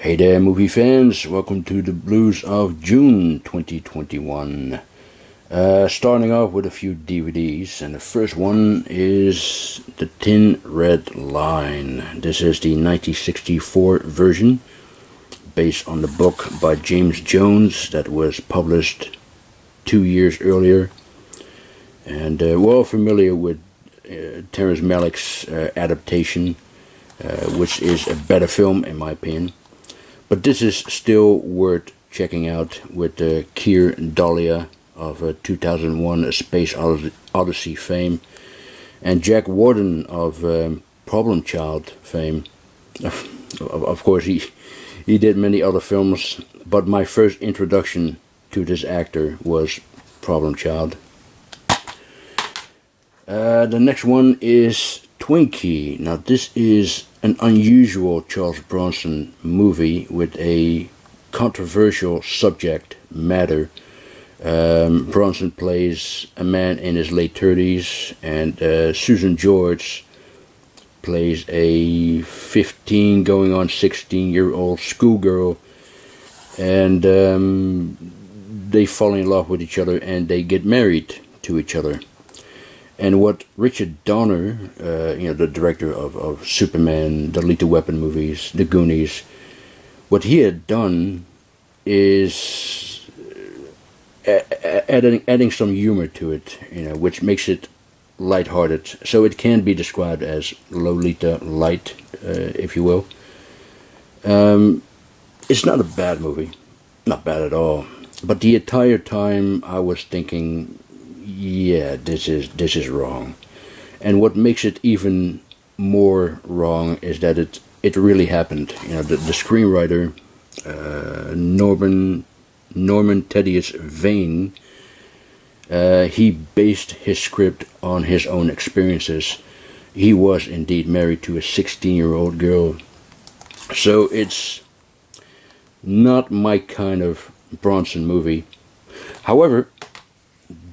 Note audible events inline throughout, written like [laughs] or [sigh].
Hey there, movie fans. Welcome to the Blues of June 2021. Uh, starting off with a few DVDs, and the first one is The Thin Red Line. This is the 1964 version, based on the book by James Jones that was published two years earlier. And uh, we're all familiar with uh, Terrence Malick's uh, adaptation, uh, which is a better film in my opinion. But this is still worth checking out with uh, Keir Dullea of uh, 2001 A Space Odyssey fame and Jack Warden of um, Problem Child fame. of, of course, he, he did many other films, but my first introduction to this actor was Problem Child. Uh, the next one is Twinky. Now, this is an unusual Charles Bronson movie with a controversial subject matter. Um, Bronson plays a man in his late 30s, and uh, Susan George plays a 15 going on 16 year old schoolgirl. And um, they fall in love with each other and they get married to each other. And what Richard Donner, uh, you know, the director of, of Superman, the Lethal Weapon movies, The Goonies, what he had done is uh, adding adding some humor to it, you know, which makes it lighthearted. So it can be described as Lolita light, uh, if you will. Um, it's not a bad movie, not bad at all. But the entire time I was thinking, yeah, this is this is wrong. And what makes it even more wrong is that it it really happened. You know, the, the screenwriter uh, Norman Norman Thaddeus Vane. Uh, he based his script on his own experiences. He was indeed married to a 16 year old girl. So it's not my kind of Bronson movie. However,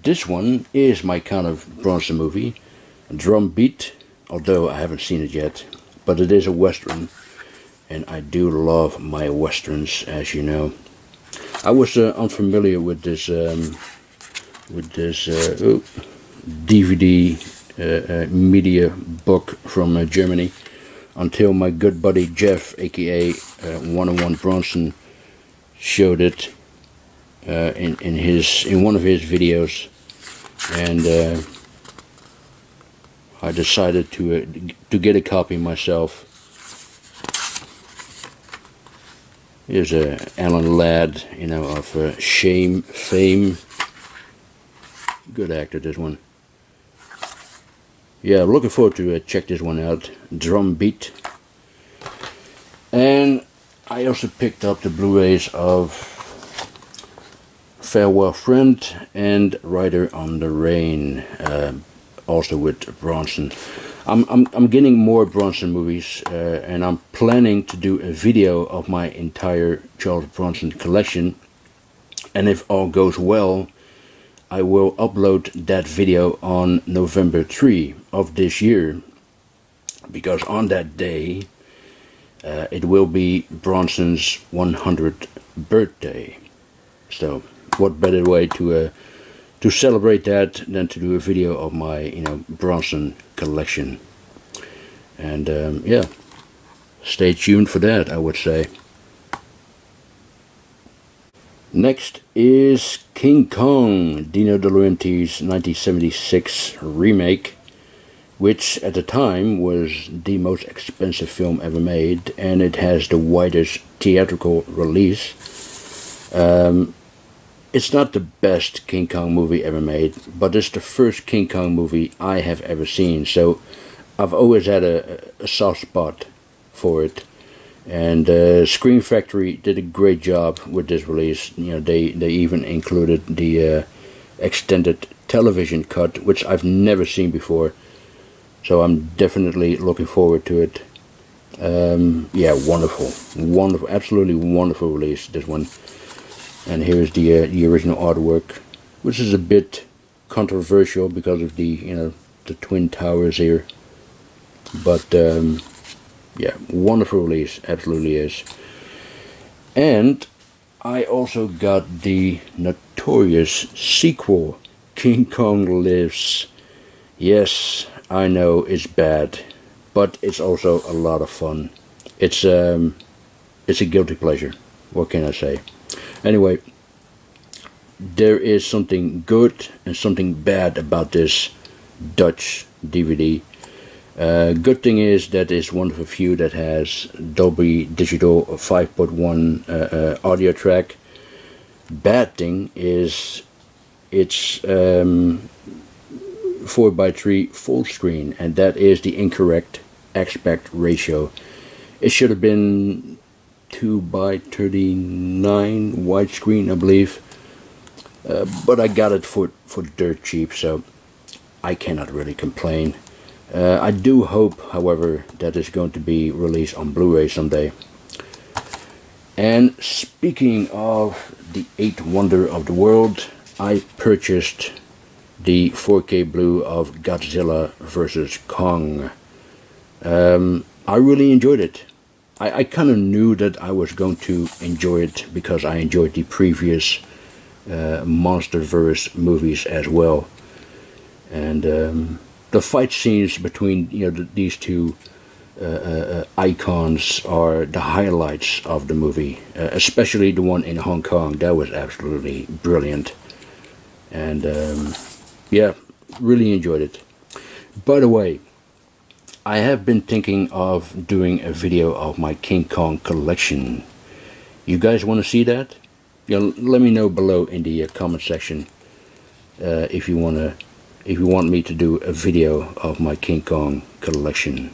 this one is my kind of Bronson movie. Drum Beat, although I haven't seen it yet, but it is a western, and I do love my westerns, as you know. I was uh, unfamiliar with this um, with this uh, DVD uh, uh, media book from uh, Germany until my good buddy Jeff, aka 101 Bronson, showed it in in his in one of his videos and uh, I decided to uh, to get a copy myself. Here's uh, Alan Ladd, you know, of uh, Shame, Fame. Good actor, this one. Yeah, looking forward to uh, check this one out. Drum Beat. And I also picked up the Blu-rays of Farewell Friend and Rider on the Rain, uh, also with Bronson. I'm, I'm, I'm getting more Bronson movies uh, and I'm planning to do a video of my entire Charles Bronson collection. And if all goes well, I will upload that video on November 3 of this year. Because on that day, uh, it will be Bronson's 100th birthday. So what better way to uh, to celebrate that than to do a video of my you know Bronson collection. And um, yeah stay tuned for that I would say. Next is King Kong Dino De Laurentiis 1976 remake which at the time was the most expensive film ever made and it has the widest theatrical release. Um, it's not the best King Kong movie ever made, but it's the first King Kong movie I have ever seen. So I've always had a, a soft spot for it. And uh, Scream Factory did a great job with this release. You know, they they even included the uh, extended television cut, which I've never seen before. So I'm definitely looking forward to it. Um, yeah, wonderful, wonderful, absolutely wonderful release. This one and here's the uh, the original artwork which is a bit controversial because of the you know the twin towers here but um, yeah wonderful release absolutely is And I also got the notorious sequel, King Kong Lives. Yes, I know it's bad, but it's also a lot of fun. It's um, it's a guilty pleasure. What can I say? Anyway, there is something good and something bad about this Dutch DVD. Uh, good thing is that it's one of a few that has Dolby Digital 5.1 uh, uh, audio track. Bad thing is it's um, 4x3 full screen and that is the incorrect aspect ratio. It should have been 2x39 widescreen I believe. Uh, but I got it for, for dirt cheap so I cannot really complain. Uh, I do hope, however, that it's going to be released on Blu-ray someday. And speaking of the eighth wonder of the world, I purchased the 4K Blue of Godzilla vs. Kong. Um, I really enjoyed it. I, I kind of knew that I was going to enjoy it because I enjoyed the previous uh, MonsterVerse movies as well. And um, the fight scenes between you know the, these two uh, uh, icons are the highlights of the movie, uh, especially the one in Hong Kong. That was absolutely brilliant, and um, yeah, really enjoyed it. By the way, I have been thinking of doing a video of my King Kong collection. You guys want to see that? Yeah, let me know below in the uh, comment section uh, if you want to if you want me to do a video of my King Kong collection.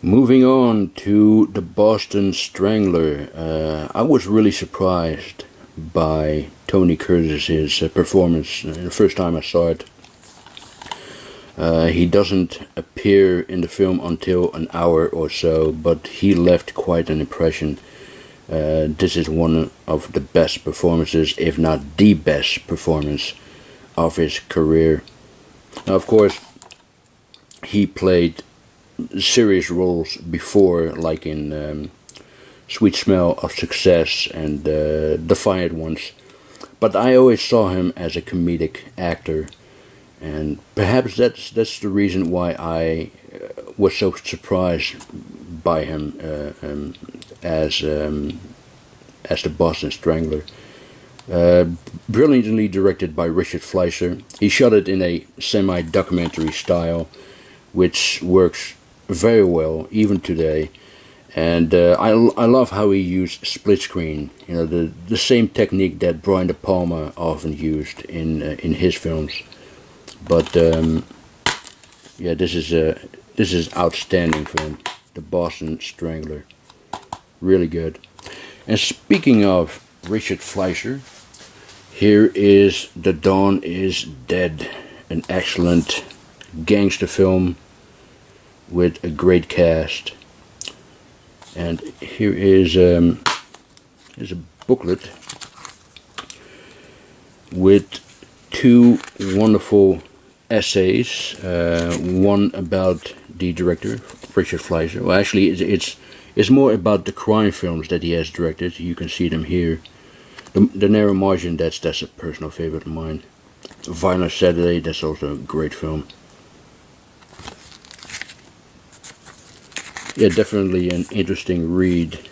Moving on to the Boston Strangler, uh, I was really surprised by Tony Curtis's uh, performance uh, the first time I saw it. Uh, he doesn't appear in the film until an hour or so, but he left quite an impression. Uh, this is one of the best performances, if not the best performance of his career. Now, of course, he played serious roles before, like in um, Sweet Smell of Success and uh, Defiant Ones. But I always saw him as a comedic actor, and perhaps that's that's the reason why I uh, was so surprised by him uh, um, as um, as the Boston Strangler. Uh, brilliantly directed by Richard Fleischer. He shot it in a semi-documentary style, which works very well even today. And uh, I, I love how he used split screen, you know, the the same technique that Brian De Palma often used in uh, in his films. But um, yeah, this is a this is outstanding film, The Boston Strangler, really good. And speaking of Richard Fleischer, here is The Don is Dead, an excellent gangster film with a great cast. And here is um, here's a booklet with two wonderful essays. Uh, one about the director, Richard Fleischer. Well, actually, it's, it's it's more about the crime films that he has directed. You can see them here. The, the Narrow Margin, that's, that's a personal favorite of mine. Violent Saturday, that's also a great film. Yeah, definitely an interesting read.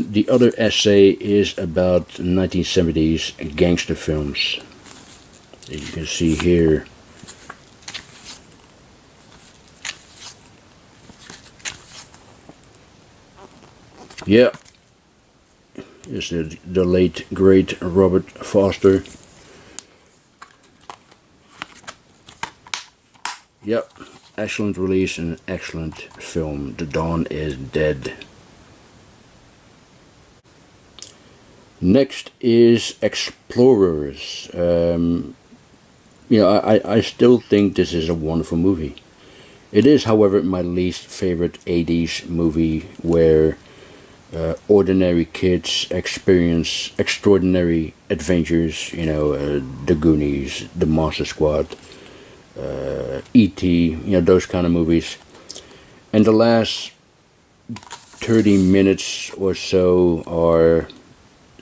The other essay is about 1970s gangster films. As you can see here. Yeah. The, the late, great Robert Forster. Yep. Excellent release and excellent film. The Don is Dead. Next is Explorers. Um, you know, I, I still think this is a wonderful movie. It is, however, my least favorite 80s movie where uh, ordinary kids experience extraordinary adventures. You know, uh, the Goonies, the Monster Squad. uh, E.T., you know, those kind of movies. And the last 30 minutes or so are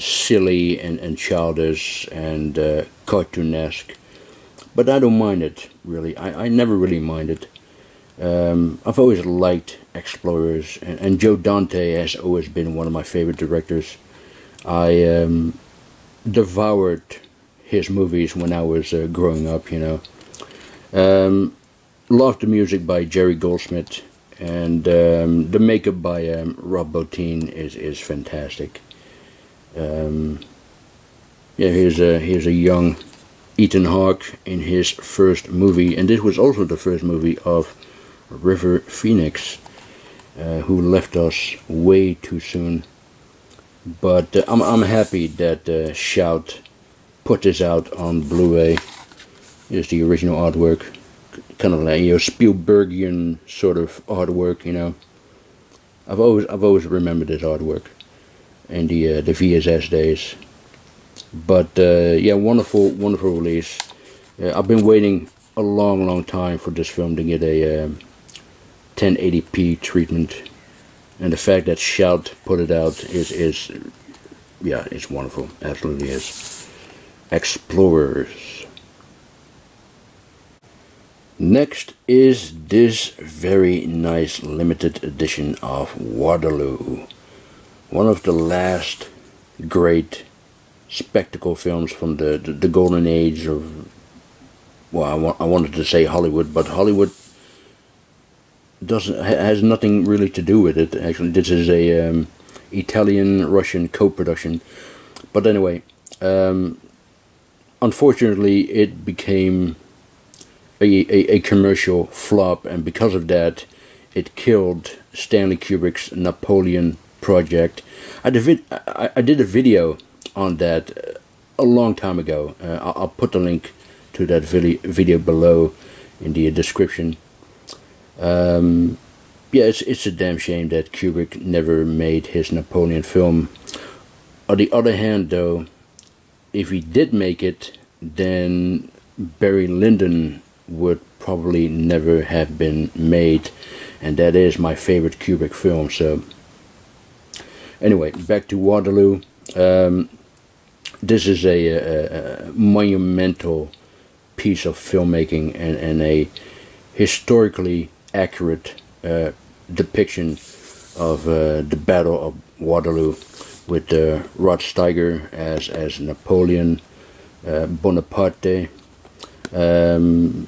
silly and, and childish and uh, cartoonesque. But I don't mind it, really. I, I never really minded. Um, I've always liked Explorers, and, and, Joe Dante has always been one of my favorite directors. I um, devoured his movies when I was uh, growing up, you know. Um, loved the music by Jerry Goldsmith, and um, the makeup by um, Rob Bottin is, is fantastic. Um, yeah, here's a, here's a young Ethan Hawke in his first movie, and this was also the first movie of River Phoenix, uh, who left us way too soon. But uh, I'm, I'm happy that uh, Shout put this out on Blu-ray. Here's the original artwork, kind of like you know Spielbergian sort of artwork. You know, I've always I've always remembered this artwork in the uh, the VHS days. But uh, yeah, wonderful wonderful release. Uh, I've been waiting a long long time for this film to get a um, 1080p treatment. And the fact that Shout put it out is is yeah it's wonderful. Absolutely is. Explorers. Next is this very nice limited edition of Waterloo one of the last great spectacle films from the the, the golden age of well I, wa I wanted to say Hollywood but Hollywood doesn't has nothing really to do with it. Actually, this is a um, Italian-Russian co-production. But anyway, um, unfortunately, it became a, a, a, commercial flop, and because of that, it killed Stanley Kubrick's Napoleon project. I did, I, I did a video on that a long time ago. Uh, I'll, I'll, put the link to that video below in the description. Um, yeah, it's it's a damn shame that Kubrick never made his Napoleon film. On the other hand, though, if he did make it, then Barry Lyndon would probably never have been made, and that is my favorite Kubrick film. So, anyway, back to Waterloo. Um, this is a, a, a, monumental piece of filmmaking and, and a historically accurate uh, depiction of uh, the Battle of Waterloo with uh, Rod Steiger as, as Napoleon uh, Bonaparte, um,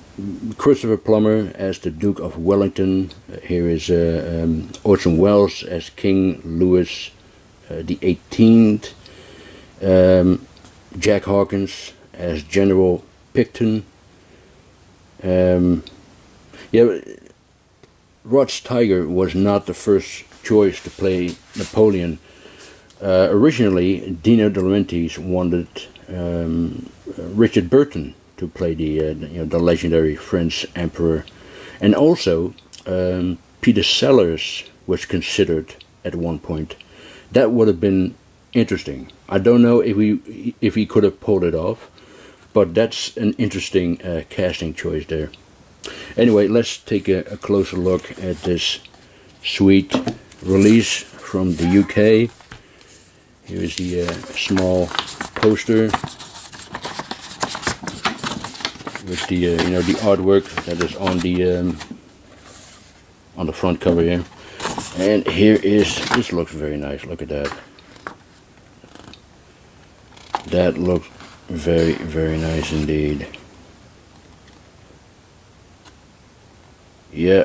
Christopher Plummer as the Duke of Wellington. here is uh, um, Orson Welles as King Louis the 18th. Um, Jack Hawkins as General Picton. Um, yeah, Rod Steiger was not the first choice to play Napoleon. Uh, originally, Dino De Laurentiis wanted um, Richard Burton to play the uh, you know the legendary French emperor, and also um, Peter Sellers was considered at one point. That would have been interesting. I don't know if he if he could have pulled it off, but that's an interesting uh, casting choice there. Anyway, let's take a, a closer look at this sweet release from the UK. Here's the uh, small poster with the uh, you know the artwork that is on the um, on the front cover here. And here is this looks very nice. Look at that. That looks very very nice indeed. Yeah,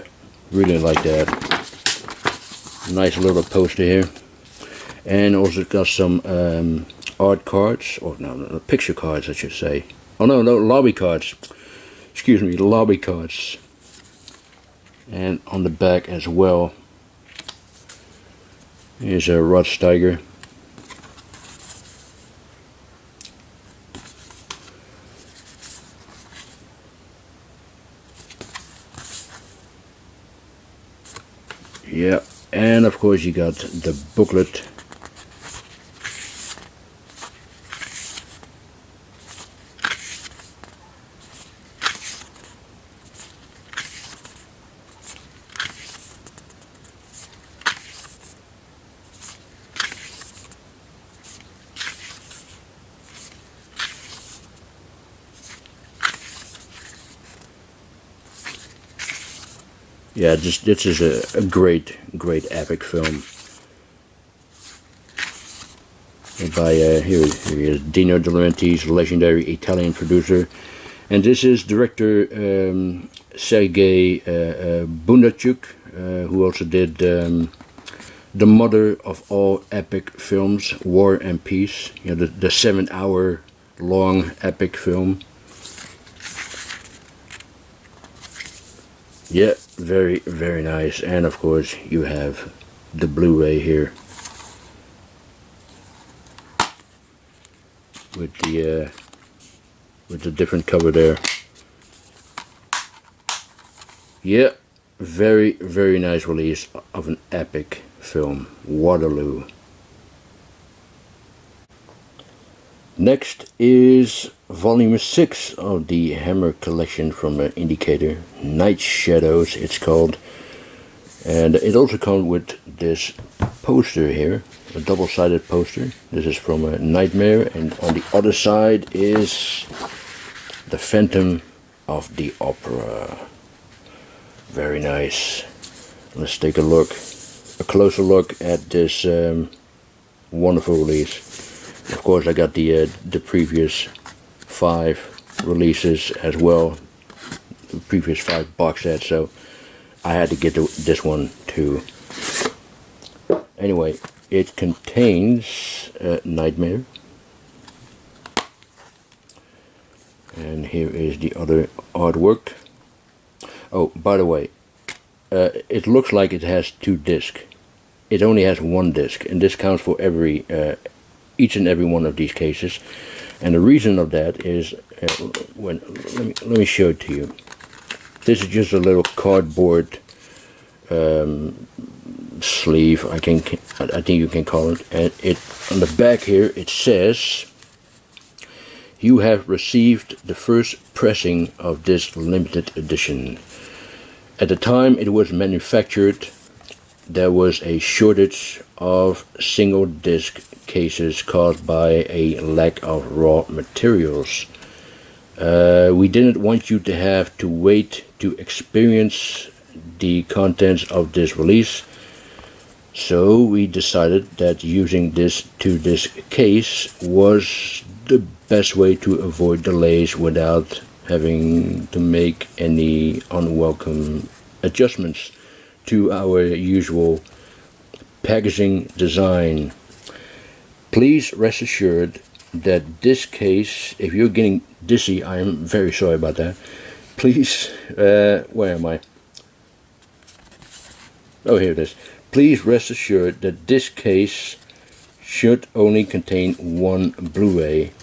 really like that. Nice little poster here. And also got some um, art cards, or no, no, picture cards I should say. Oh no, no, lobby cards. Excuse me, lobby cards. And on the back as well. Here's a Rod Steiger. yeah and of course you got the booklet yeah, just this is a, a great, great epic film. by uh, here, here is Dino De Laurentiis, legendary Italian producer, and this is director um, Sergei uh, uh, uh, who also did um, the mother of all epic films, War and Peace. You know, the, the seven-hour long epic film. Yeah, very, very nice. And of course, you have the Blu-ray here. With the, uh, with the different cover there. Yeah, very, very nice release of an epic film, Waterloo. Next is volume 6 of the Hammer collection from the Indicator, Night Shadows it's called. And it also comes with this poster here, a double-sided poster. This is from a Nightmare and on the other side is The Phantom of the Opera. Very nice. Let's take a look, a closer look at this um, wonderful release. Of course, I got the uh, the previous five releases as well, the previous five box sets. So I had to get this one too. Anyway, it contains uh, Nightmare. And here is the other artwork. Oh, by the way, uh, it looks like it has two discs. It only has one disc, and this counts for every uh, each and every one of these cases. And the reason of that is, uh, when let me, let me show it to you. This is just a little cardboard um, sleeve. I can, I think you can call it. And it on the back here it says, "You have received the first pressing of this limited edition." At the time it was manufactured, there was a shortage of single disc cases caused by a lack of raw materials. Uh, we didn't want you to have to wait to experience the contents of this release, so we decided that using this two disc case was the best way to avoid delays without having to make any unwelcome adjustments to our usual packaging design. Please rest assured that this case, if you're getting dizzy, I am very sorry about that. Please, uh, where am I? Oh, here it is. Please rest assured that this case should only contain one Blu-ray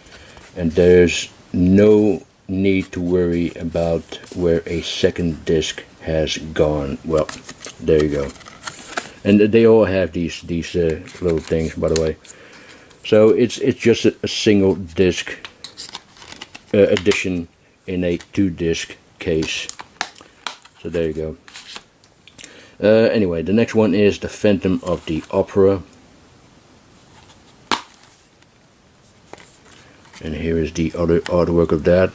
and there's no need to worry about where a second disc has gone. Well, there you go. And they all have these these uh, little things, by the way. So it's it's just a, a single disc uh, edition in a two disc case. So there you go. Uh, anyway, the next one is the Phantom of the Opera. And here is the other artwork of that.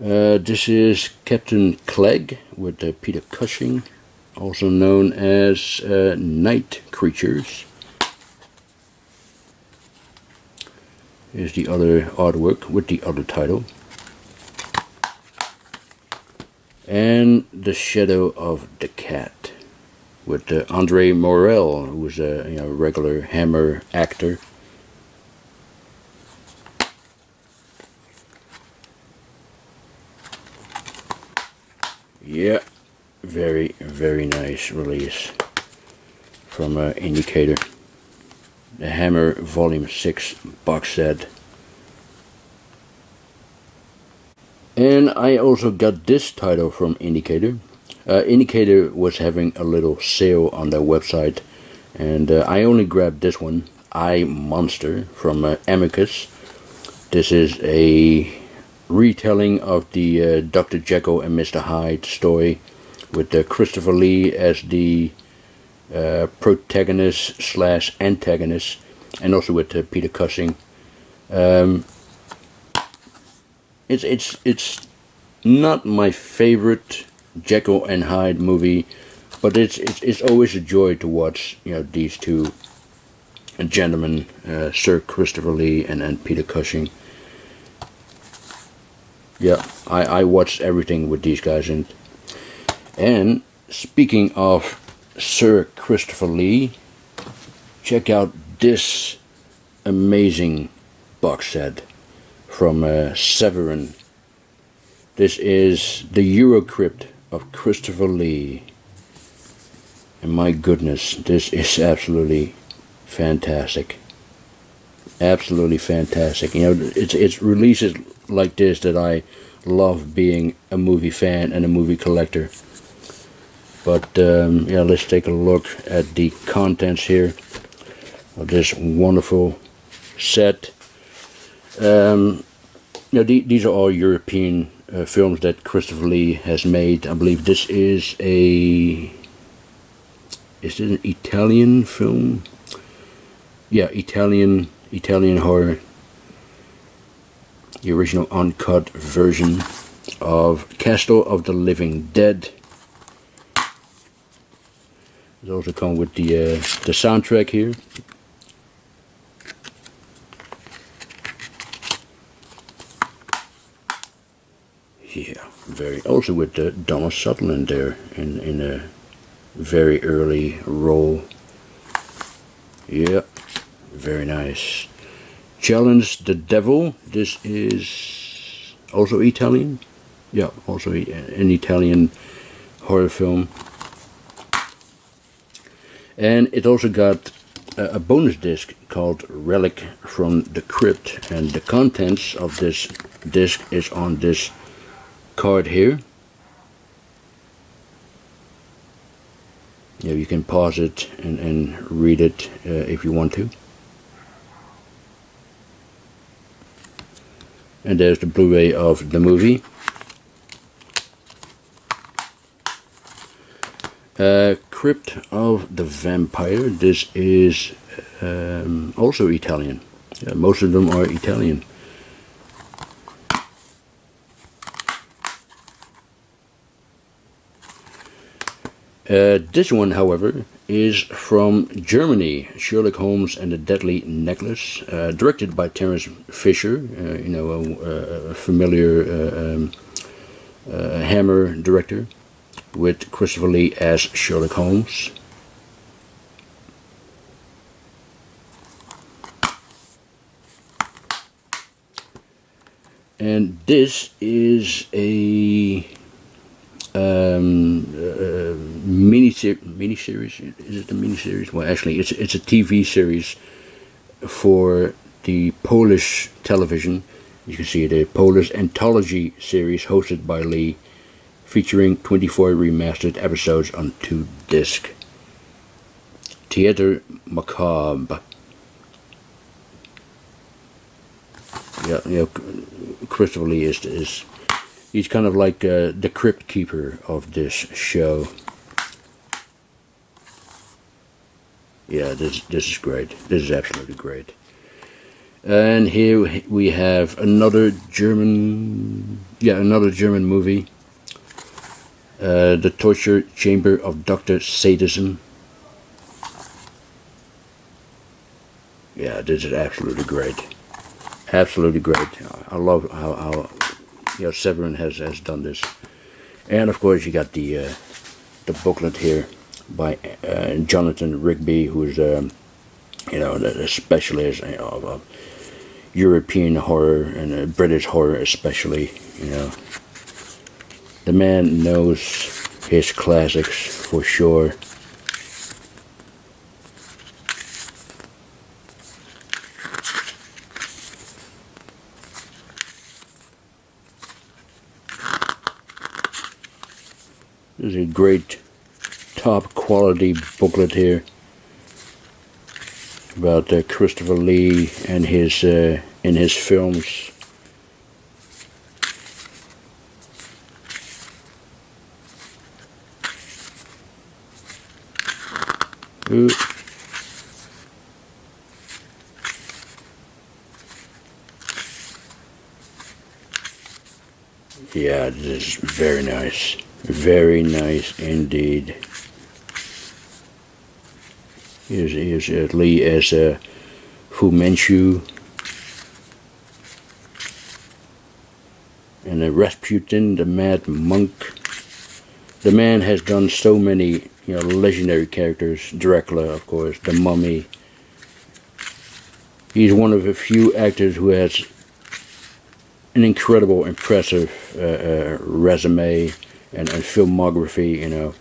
Uh, this is Captain Clegg with uh, Peter Cushing, also known as uh, Night Creatures. Here's the other artwork with the other title. And The Shadow of the Cat with uh, Andre Morell, who was a you know, regular Hammer actor. Yeah, very, very nice release from uh, Indicator. The Hammer Volume 6 box set. And I also got this title from Indicator. Uh, Indicator was having a little sale on their website and uh, I only grabbed this one, I Monster from uh, Amicus. This is a retelling of the uh, Dr. Jekyll and Mr. Hyde story with uh, Christopher Lee as the uh, protagonist slash antagonist and also with Peter Cushing. Um, it's it's it's not my favorite Jekyll and Hyde movie, but it's it's, it's always a joy to watch. You know these two gentlemen, uh, Sir Christopher Lee and, and Peter Cushing. Yeah, I I watched everything with these guys in. And speaking of Sir Christopher Lee, check out this amazing box set from uh, Severin. This is the Eurocrypt of Christopher Lee. And my goodness, this is [laughs] absolutely fantastic. Absolutely fantastic. You know, it's it's releases like this that I love being a movie fan and a movie collector. But um, yeah, let's take a look at the contents here of this wonderful set. Um, these are all European uh, films that Christopher Lee has made. I believe this is a is it an Italian film? Yeah, Italian Italian horror. The original uncut version of Castle of the Living Dead. It's also come with the uh, the soundtrack here. Yeah, very. Also with uh, Donald Sutherland there in in a very early role. Yeah, very nice. Challenge the Devil. This is also Italian. Yeah, also an Italian horror film. And it also got a bonus disc called Relic from the Crypt. And the contents of this disc is on this card here. Yeah, you can pause it and, and read it uh, if you want to. And there's the Blu-ray of the movie. Uh, Crypt of the Vampire. This is um, also Italian. Yeah, most of them are Italian. Uh, this one, however, is from Germany. Sherlock Holmes and the Deadly Necklace, uh, directed by Terence Fisher. Uh, you know, a, a familiar uh, um, Hammer director, with Christopher Lee as Sherlock Holmes. And this is a um, uh, mini mini series. Is it a mini series? Well, actually, it's it's a TV series for the Polish television. You can see the Polish anthology series hosted by Lee, featuring 24 remastered episodes on two disc. Theater Macabre. Yeah, you know, Christopher Lee is is he's kind of like uh, the crypt keeper of this show. Yeah, this this is great. This is absolutely great. And here we have another German, yeah, another German movie. Uh, the Torture Chamber of Doctor Sadism. Yeah, this is absolutely great. Absolutely great. I love how, how you know, Severin has, has done this. And of course you got the uh, the booklet here by uh, Jonathan Rigby, who's um, you know a specialist of European horror and uh, British horror especially. You know, the man knows his classics for sure. A great top quality booklet here about uh, Christopher Lee and his uh, in his films. Ooh. Yeah, this is very nice. Very nice indeed. Here's, here's uh, Lee as uh, Fu Manchu. And uh, Rasputin, the Mad Monk. The man has done so many, you know, legendary characters. Dracula, of course, the Mummy. He's one of a few actors who has an incredible, impressive uh, uh, resume and, and filmography, you know.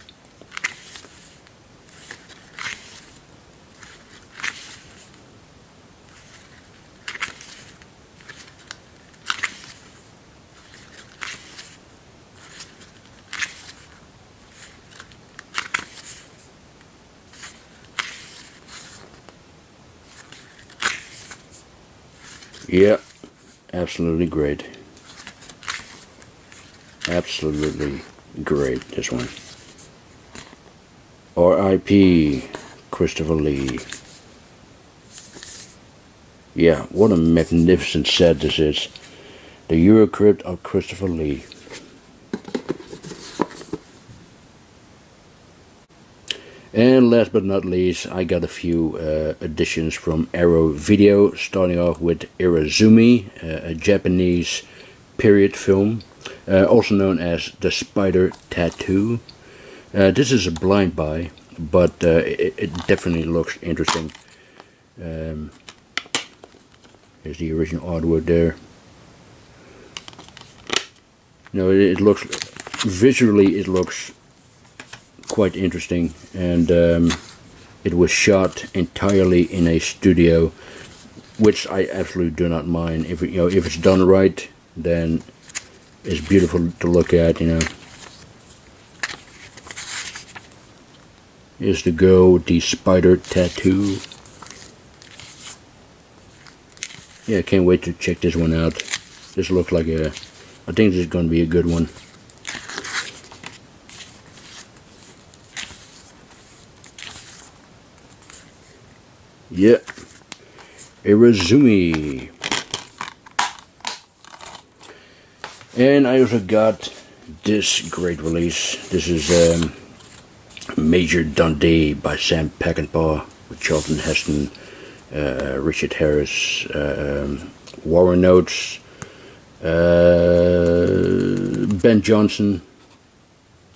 Yeah, absolutely great. Absolutely great, this one. R.I.P. Christopher Lee. Yeah, what a magnificent set this is. The Eurocrypt of Christopher Lee. And last but not least, I got a few uh, additions from Arrow Video, starting off with Irezumi, uh, a Japanese period film, uh, also known as The Spider Tattoo. Uh, this is a blind buy, but uh, it, it, definitely looks interesting. Um, here's the original artwork there. Know, it, it looks, visually it looks quite interesting and um, it was shot entirely in a studio which I absolutely do not mind if you know if it's done right then it's beautiful to look at you know Is the girl with the spider tattoo yeah I can't wait to check this one out this looks like a I think this is going to be a good one Yep. Yeah. Irezumi. And I also got this great release. This is um, Major Dundee by Sam Peckinpah with Charlton Heston, uh, Richard Harris, um, Warren Oates, uh, Ben Johnson,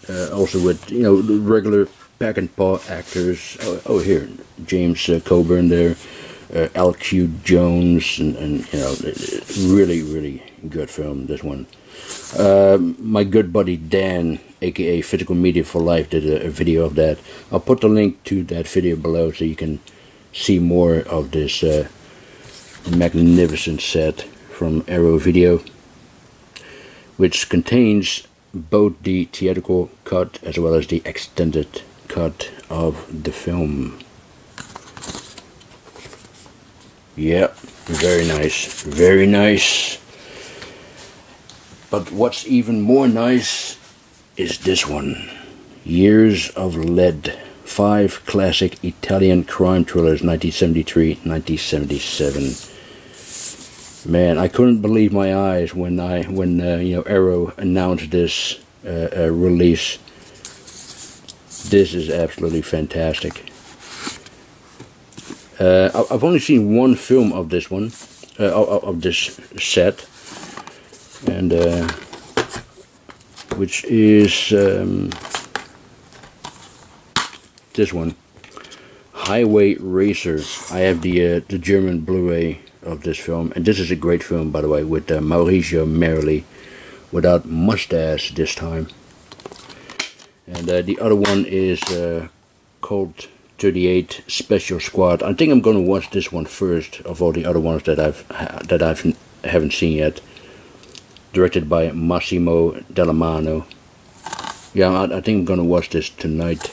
uh, also with you know regular Peckinpah actors. Oh, oh here, James uh, Coburn there, uh, L.Q. Jones, and, and you know, really, really good film. This one. Uh, my good buddy Dan, aka Physical Media for Life, did a, a, video of that. I'll put the link to that video below so you can see more of this uh, magnificent set from Arrow Video, which contains both the theatrical cut as well as the extended cut of the film. Yep, very nice, very nice. But what's even more nice is this one. Years of Lead. Five classic Italian crime thrillers, 1973-1977. Man, I couldn't believe my eyes when I when uh, you know Arrow announced this uh, uh, release. This is absolutely fantastic. Uh, I've only seen one film of this one, uh, of, this set, and uh, which is um, this one, Highway Racer. I have the uh, the German Blu-ray of this film, and this is a great film, by the way, with uh, Maurizio Merli, without mustache this time. And uh, the other one is called 38 Special Squad. I think I'm going to watch this one first of all the other ones that I've that I've haven't seen yet. Directed by Massimo Dallamano. Yeah, I, I think I'm to watch this tonight.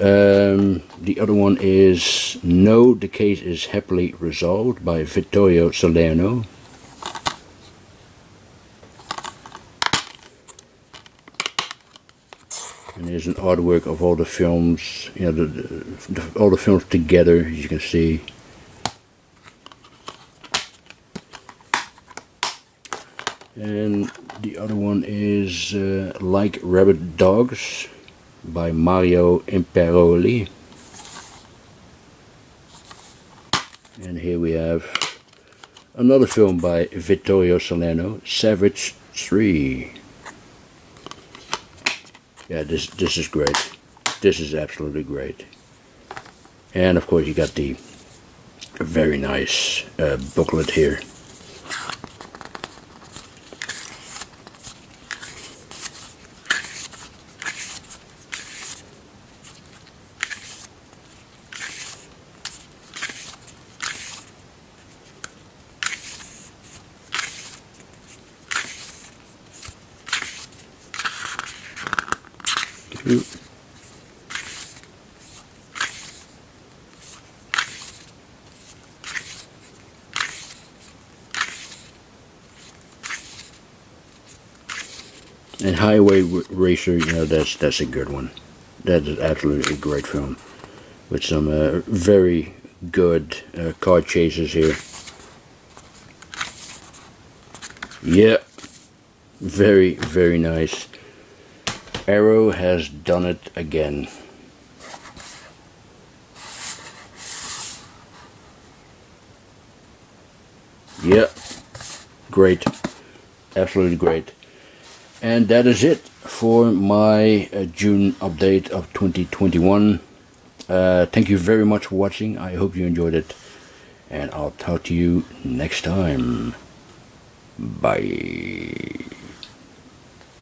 Um, the other one is No, the Case is Happily Resolved by Vittorio Salerno. and there's an artwork of all the films you know the, the, all the films together as you can see And the other one is Like Rabid Dogs by Mario Imperoli. And here we have another film by Vittorio Salerno, Savage 3. Yeah, this this is great. This is absolutely great. And of course you got the very nice uh, booklet here. And Highway Racer, you know, that's that's a good one. That is absolutely a great film with some uh, very good uh, car chases here. Yeah, very very nice. Arrow has done it again. Yeah, great, absolutely great. And that is it for my uh, June update of 2021. Uh, thank you very much for watching. I hope you enjoyed it. And I'll talk to you next time. Bye.